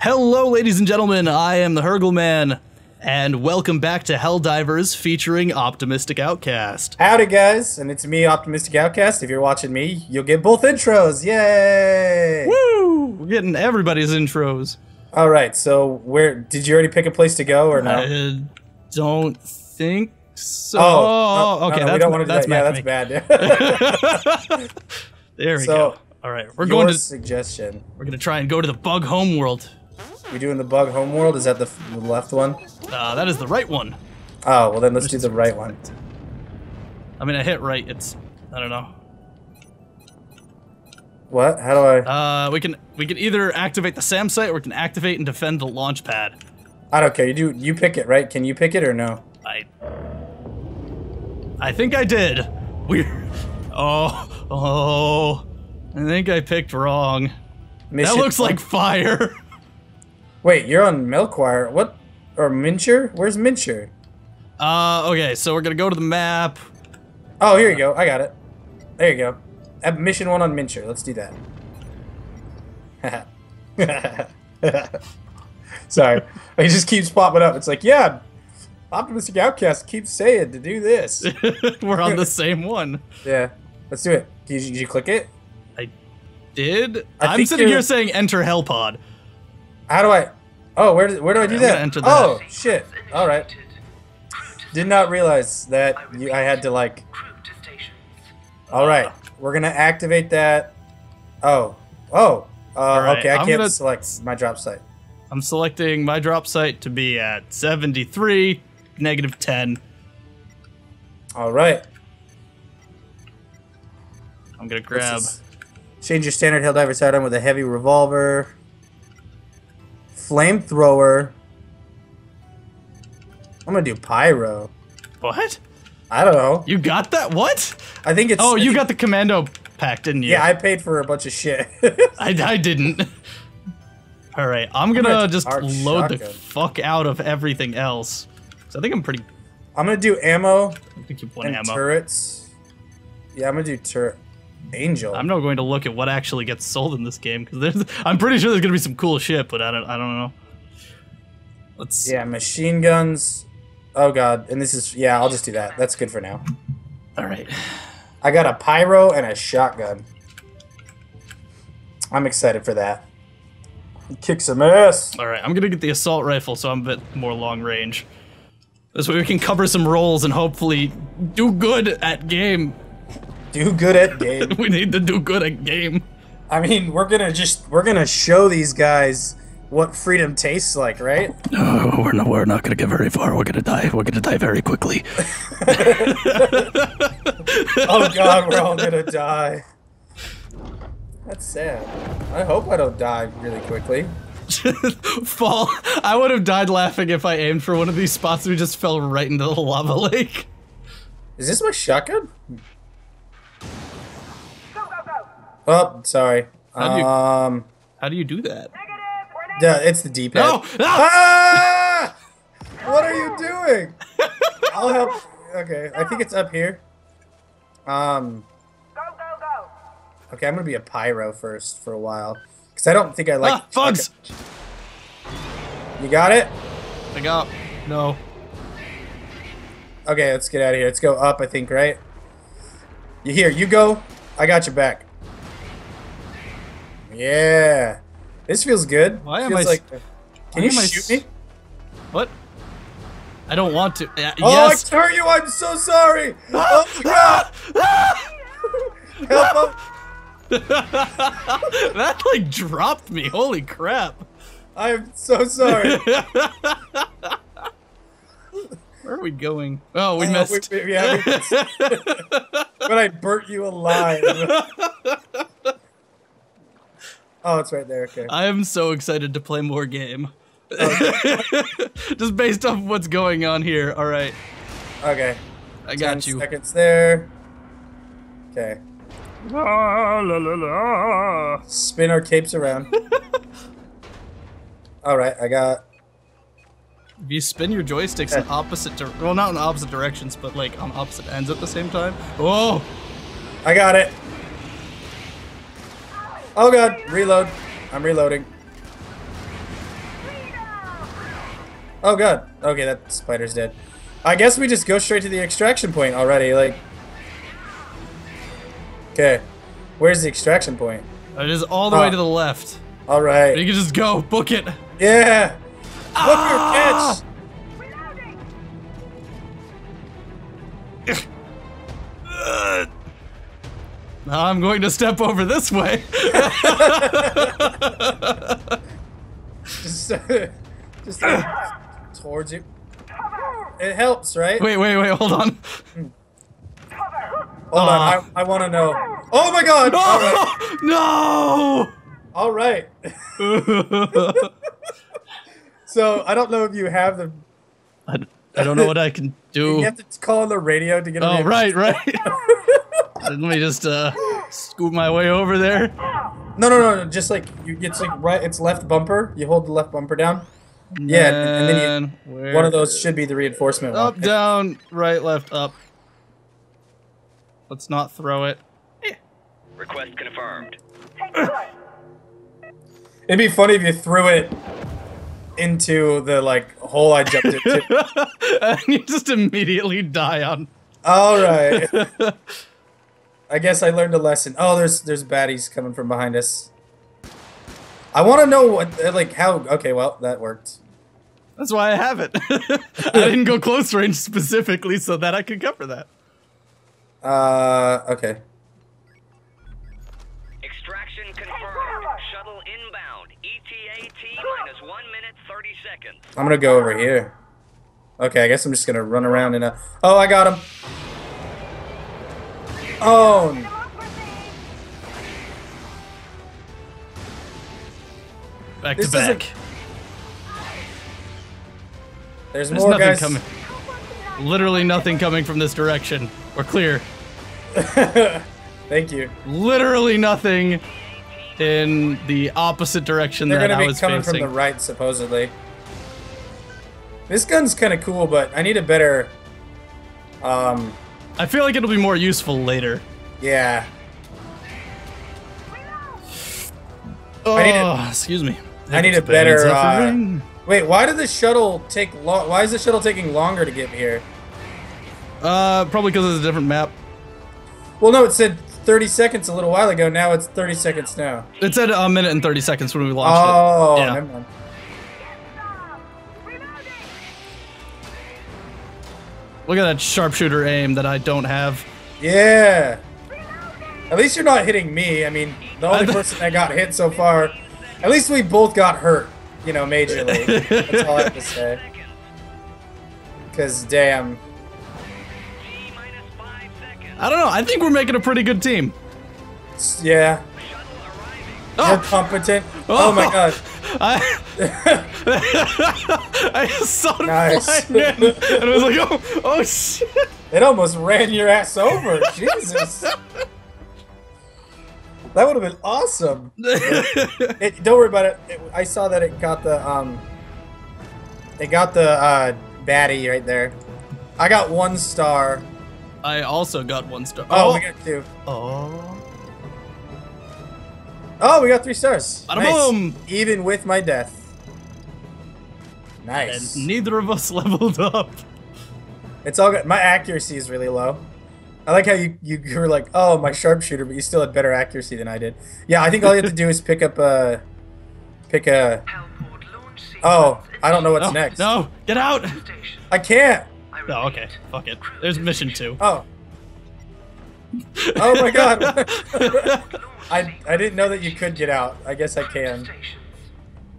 Hello, ladies and gentlemen. I am the Hurgle Man, and welcome back to Helldivers featuring Optimistic Outcast. Howdy, guys, and it's me, Optimistic Outcast. If you're watching me, you'll get both intros. Yay! Woo! We're getting everybody's intros. All right, so where did you already pick a place to go or no? I don't think so. oh, no, okay, no, no, that's we don't want to do that's that. Yeah, that's bad. There we So, go. All right, we're going to suggestion. we're gonna try and go to the Bug Home World. We doing the bug homeworld? Is that the, the left one? Uh, that is the right one. Oh, well then let's do the right one. I mean, I hit right. It's I don't know. What? How do I? Uh, we can we can either activate the SAM site or we can activate and defend the launch pad. I don't care. You do. You pick it, right? Can you pick it or no? I I think I did. Weird. Oh, oh. I think I picked wrong. Mission. That looks like fire. Wait, you're on Milkwire. What? Or Mincher? Where's Mincher? Uh, okay, so we're gonna go to the map. Oh, here you go. I got it. There you go. Mission one on Mincher. Let's do that. Sorry. It just keeps popping up. It's like, yeah, Optimistic Outcast keeps saying to do this. we're on the same one. yeah. Let's do it. Did you, did you click it? I did I I'm sitting you're- here saying enter Hellpod. How do I? Oh, where, do- where do I do I'm that? enter. Oh, shit. All right. Did not realize that you, I had to, like... All right. We're going to activate that. Oh. Oh. Uh, right, okay, I I'm can't gonna- select my drop site. I'm selecting my drop site to be at 73, negative 10. All right. I'm gonna grab. Change your standard Helldiver sidearm with a heavy revolver. Flamethrower. I'm gonna do pyro. What? I don't know. You got that? What? I think it's. Oh, you got the commando pack, didn't you? Yeah, I paid for a bunch of shit. I, I didn't. All right, I'm gonna gonna just load the fuck out of everything else. So I think I'm pretty. I'm gonna do ammo I think keep one and ammo. turrets. Yeah, I'm gonna do turret. Angel. I'm not going to look at what actually gets sold in this game because. I'm pretty sure there's gonna be some cool shit, but I don't. I don't know. Let's. Yeah, machine guns. Oh god, and this is yeah. I'll just do that. That's good for now. All right. I got a pyro and a shotgun. I'm excited for that. Kick some ass. All right. I'm gonna get the assault rifle, so I'm a bit more long range. This way we can cover some rolls and hopefully do good at game. Do good at game. We need to do good at game. I mean, we're gonna just we're gonna show these guys what freedom tastes like, right? No, we're not. We're not gonna get very far. We're gonna die. We're gonna die very quickly. Oh god, we're all gonna die. That's sad. I hope I don't die really quickly. Fall. I would have died laughing if I aimed for one of these spots and we just fell right into the lava lake. Is this my shotgun? Oh, sorry. How'd you- Um, How do you do that? yeah, it's the D-pad. No! no! Ah! What are you doing? I'll help. Okay, I think it's up here. Um. Go, go, go. Okay, I'm gonna be a pyro first for a while, because I don't think I like. ah, bugs! You got it? I got. No. Okay, let's get out of here. Let's go up. I think right. You here? You go. I got your back. Yeah, this feels good. Why am I like? Can you shoot me? What? I don't want to. Uh, Oh, yes. I hurt you. I'm so sorry. Oh my god. Help! that like dropped me. Holy crap. I'm so sorry. Where are we going? Oh, we Oh, missed. we- yeah, we missed. but I burnt you alive. Oh, it's right there. Okay. I am so excited to play more game. Just based off what's going on here. All right, Okay. I got 10 you. Seconds there. Okay. La, la, la, la. Spin our capes around. All right, I got. If you spin your joysticks in opposite, well, not in opposite directions, but like on opposite ends at the same time. Oh, I got it. Oh god, reload. I'm reloading. Oh god. Okay, that spider's dead. I guess we just go straight to the extraction point already, like... Okay. Where's the extraction point? It is all the way Oh. to the left. Alright. You can just go, book it. Yeah! Look Ah! your Now I'm going to step over this way. Just, just towards you. It helps, right? wait, wait, wait, hold on. Hold on, I, uh, I want to know. Oh my god! Alright. no! Alright. so, I don't know if you have the... I, I don't know what I can do. You have to call on the radio to get on Oh, right, right. Let me just uh, scoot my way over there. No, no, no, no, just like, you, it's like right, it's left bumper. You hold the left bumper down. Yeah, and, and then then you, one of those should be the reinforcement one. Up, down, right, left, up. Let's not throw it. Request confirmed. It'd be funny if you threw it into the like hole I jumped into. and you just immediately die on. All right. I guess I learned a lesson. Oh, there's there's baddies coming from behind us. I want to know what uh, like how. Okay, well that worked. That's why I have it. I didn't go close range specifically so that I could cover that. Uh, okay. Extraction confirmed. Shuttle inbound. ETA T minus 1 minute 30 seconds. I'm gonna go over here. Okay, I guess I'm just gonna run around in a. Oh, I got him. Oh, n- Back This to back. there's, There's more nothing guys. coming. Literally nothing coming from this direction. We're clear. Thank you. Literally nothing in the opposite direction They're that gonna be coming from the right, supposedly. This gun's kind of cool, but I need a better. Um, I feel like it'll be more useful later. yeah. Oh, a- excuse me. I need a better, uh. Wait, why did the shuttle take long? Why is the shuttle taking longer to get here? Uh, probably because it's a different map. Well, no, it said 30 seconds a little while ago. Now it's 30 seconds now. It said a minute and 30 seconds when we launched Oh, it. Yeah. Look at that sharpshooter aim that I don't have. Yeah. At least you're not hitting me. I mean, the only person that got hit so far. At least we both got hurt. You know, majorly. That's all I have to say. Cause damn. T minus 5 seconds. I don't know. I think we're making a pretty good team. Yeah. Shuttle arriving. You're Oh, competent. Oh, my god. I, I just saw it Nice. flying in, and I was like, oh, oh shit. It almost ran your ass over. Jesus. That would have been awesome. It, don't worry about it. It- I saw that it got the um. It got the uh, baddie right there. I got one star. I also got one star. Oh, we got two. oh. Oh, we got three stars. Bada boom. Even with my death. Nice. And Nice. neither of us leveled up. It's all good. My accuracy is really low. I like how you, you you were like, oh, my sharpshooter, but you still had better accuracy than I did. Yeah, I think all you have to do is pick up a, pick a. Oh, I don't know what's No, next. no, get out. I can't. Oh, okay. Fuck it. There's mission two. Oh. Oh my god. I I didn't know that you could get out. I guess I can.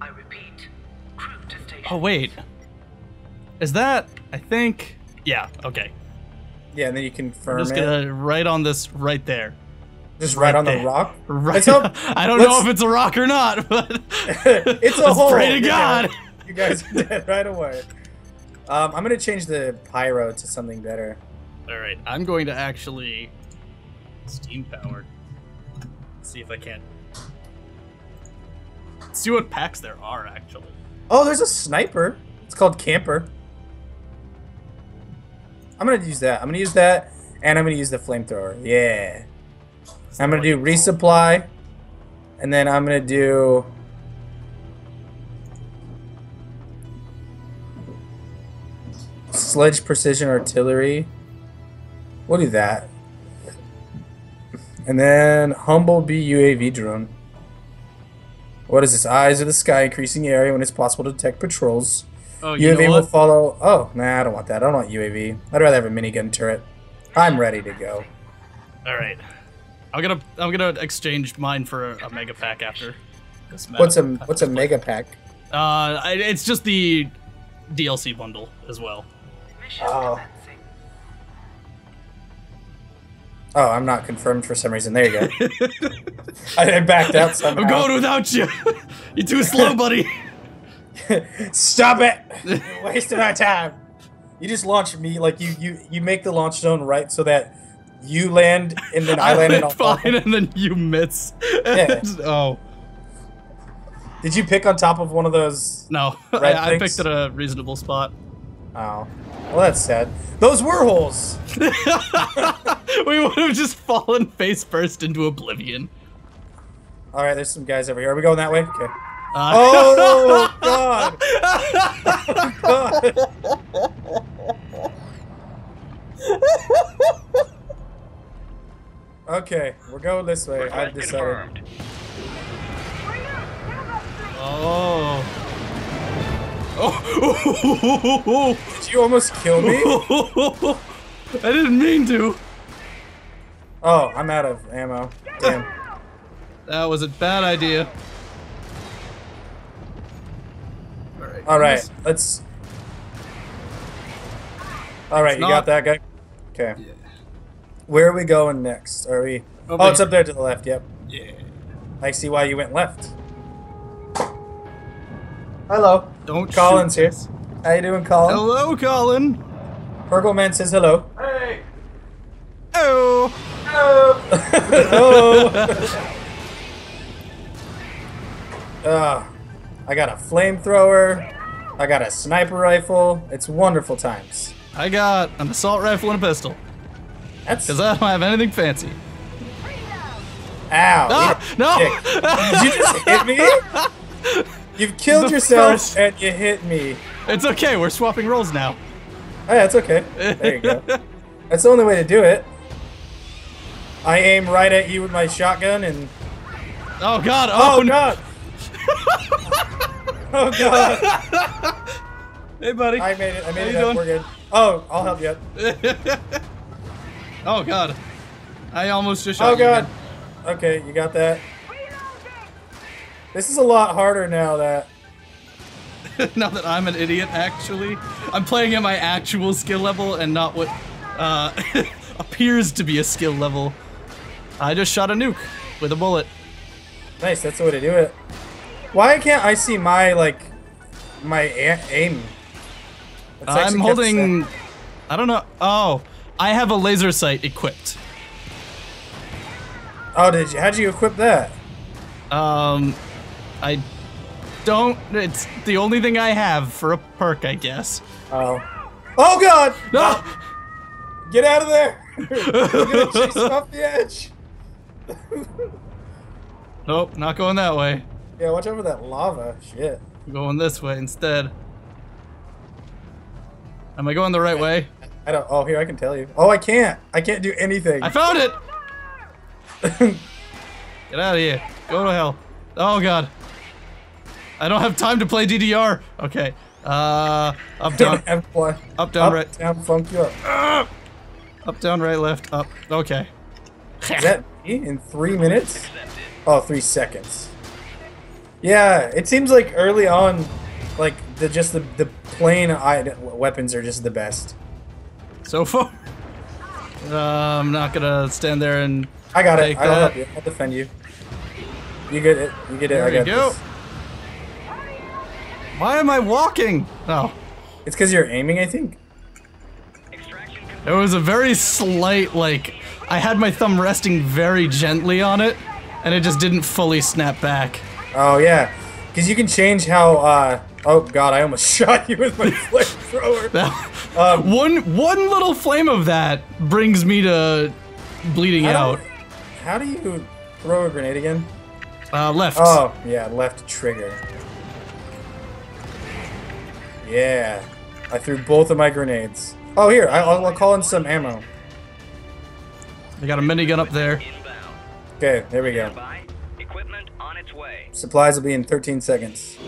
I repeat, crew to station. Oh wait. Is that? I think. Yeah. Okay. Yeah, and then you I'm confirm just it. gonna right on this right there. Just right, on the rock. Right. Let's hope. I don't know if it's a rock or not, but it's a let's hole. Pray to God. You guys are dead right away. Um, I'm gonna change the pyro to something better. All right. I'm going to actually steam powered. See if I can. See what packs there are actually. Oh, there's a sniper. It's called camper. I'm gonna use that. I'm gonna use that, and I'm gonna use the flamethrower. Yeah. I'm gonna do resupply, and then I'm gonna do. Sledge precision artillery. We'll do that. And then Humblebee UAV drone. What is this? Eyes of the sky, increasing the area when it's possible to detect patrols. Oh, you UAV know will what? follow. Oh, nah, I don't want that. I don't want UAV. I'd rather have a minigun turret. I'm ready to go. All right. I'm gonna I'm gonna exchange mine for a, a mega pack after this map. What's a what's a mega pack? Uh, it's just the DLC bundle as well. Oh. Oh, I'm not confirmed for some reason. There you go. I, I backed out somehow. I'm going without you. You're too slow, buddy. Stop it! You're wasting our time. You just launch me like you you you make the launch zone right so that you land and then I, land and I'll fall. fine, and then you miss. Yeah. oh Did you pick on top of one of those? no, I, I picked at a reasonable spot. Oh, well that's sad. Those were holes. We would have just fallen face first into oblivion. All right, there's some guys over here. Are we going that way? Okay. Uh, Oh God! Oh, God. Okay, we're going this way. I've decided. confirmed. oh. Oh. Did you almost kill me? I didn't mean to. Oh, I'm out of ammo. Damn. That was a bad idea. Alright. All right, let's. All right, you not- got that guy. Okay. Where are we going next? Are we? Oh, Over Oh, it's up there to the left. Yep. Yeah. I see why you went left. Hello. Don't Colin's shoot here. us. How you doing, Colin? Hello, Colin. Purple Man says hello. Hey. Oh. Oh. uh, I got a flamethrower. I got a sniper rifle. It's wonderful times. I got an assault rifle and a pistol. That's Because I don't have anything fancy. ow. Ah, no! Did you just hit me? You've killed The yourself first- and you hit me. it's okay, we're swapping roles now. Oh, yeah, it's okay. There you go. That's the only way to do it. I aim right at you with my shotgun and. Oh god, oh, Oh, no. God! oh God! Hey buddy. I made it. I made it you up. doing? We're good. Oh, I'll help you. oh god. I almost just shot Oh you God. Okay, you got that. This is a lot harder now that. now that I'm an idiot, actually. I'm playing at my actual skill level and not what uh, appears to be a skill level. I just shot a nuke with a bullet. Nice. That's the way to do it. Why can't I see my like my a- aim? I'm holding. I don't know. Oh, I have a laser sight equipped. Oh, did you? How'd you equip that? Um, I don't. It's the only thing I have for a perk, I guess. Oh. Oh God! No. Get out of there! You're gonna chase off the edge. Nope, not going that way. Yeah, watch out for that lava. Shit. I'm going this way instead. Am I going the right way? I don't. Oh, here I can tell you. Oh, I can't. I can't do anything. I found it! Get out of here. Go to hell. Oh god. I don't have time to play DDR. Okay. Uh, up, down, up, down, Up, right. down, funk you up. Up, down, right, left, up. Okay. Is that in three minutes? Oh, three seconds. Yeah, it seems like early on, like the just the the plain I, weapons are just the best. So far. Uh, I'm not gonna stand there and I got it. I'll help you. I'll defend you. You get it. You get it. I There you got go. this. Why am I walking? Oh. It's because you're aiming, I think. Extraction There was a very slight, like, I had my thumb resting very gently on it, and it just didn't fully snap back. Oh yeah, because you can change how. uh Oh god, I almost shot you with my flamethrower. Um, one one little flame of that brings me to bleeding I out. don't- How do you throw a grenade again? Uh, left. Oh yeah, left trigger. Yeah. I threw both of my grenades. Oh, here, I- I'll, I'll call in some ammo. I got a minigun up there. Okay, there we go. Equipment on its way. Supplies will be in 13 seconds.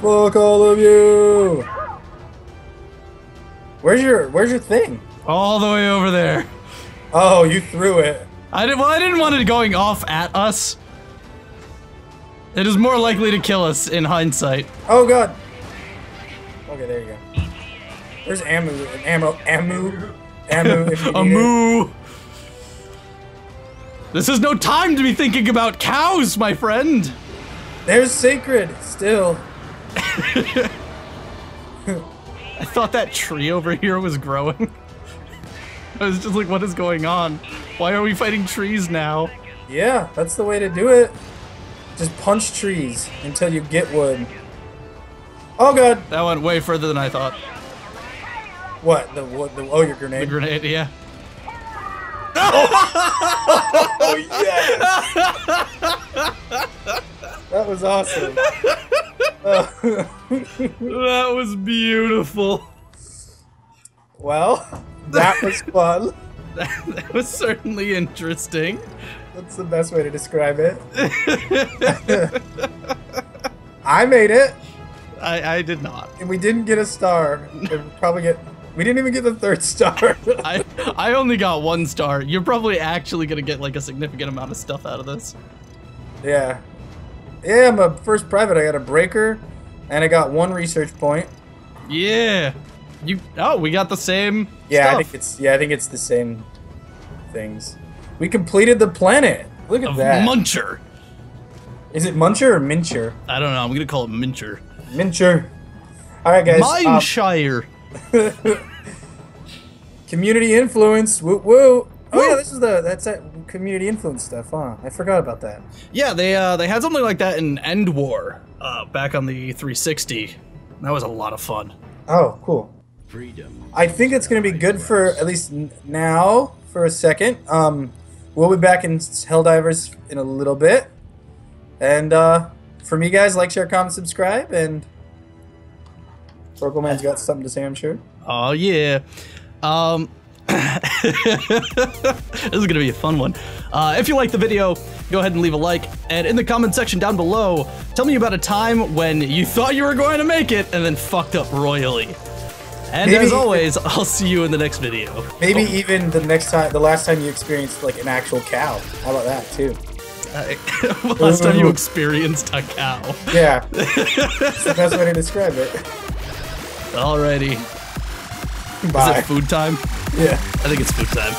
Fuck all of you! Where's your Where's your thing? All the way over there. Oh, you threw it. I didn't. Well, I didn't want it going off at us. It is more likely to kill us in hindsight. Oh god. Okay, there you go. There's ammo, ammo, ammo, ammo. If you A need it. This is no time to be thinking about cows, my friend. They're sacred still. I thought that tree over here was growing. I was just like, what is going on? Why are we fighting trees now? Yeah, that's the way to do it. Just punch trees until you get wood. Oh god. That went way further than I thought. What? The what? The, oh, your grenade? The grenade. grenade, yeah. Oh yeah. that was awesome. Uh, That was beautiful. well, that was fun. That was certainly interesting. That's the best way to describe it. I made it, I, I did not. and we didn't get a star. We'll probably get. We didn't even get the third star. I I only got one star. You're probably actually gonna get like a significant amount of stuff out of this. yeah. Yeah, I'm a first private. I got a breaker, and I got one research point. Yeah. You oh, we got the same Yeah, I think it's yeah, I think it's the same things. We completed the planet. Look at of that. Muncher. Is it Muncher or Mincher? I don't know. I'm gonna call it Mincher. Mincher. All right, guys. um, Mindshire. community influence. Woo woo. Oh yeah, this is the that's that community influence stuff, huh? I forgot about that. Yeah, they uh they had something like that in EndWar uh back on the 360. That was a lot of fun. Oh, cool. Freedom. I think it's going to be good for at least now for a second. Um, we'll be back in Helldivers in a little bit. And uh, for me, guys, like, share, comment, subscribe, and Man's got something to say, I'm sure. Oh yeah. Um this is gonna be a fun one. Uh, if you like the video, go ahead and leave a like. And in the comment section down below, tell me about a time when you thought you were going to make it and then fucked up royally. And Maybe- as always, I'll see you in the next video. Maybe even the next time, the last time you experienced like an actual cow. How about that too? Uh, last time you experienced a cow. Yeah, that's the best way to describe it. Alrighty. Bye. Is it food time? Yeah. I think it's food time.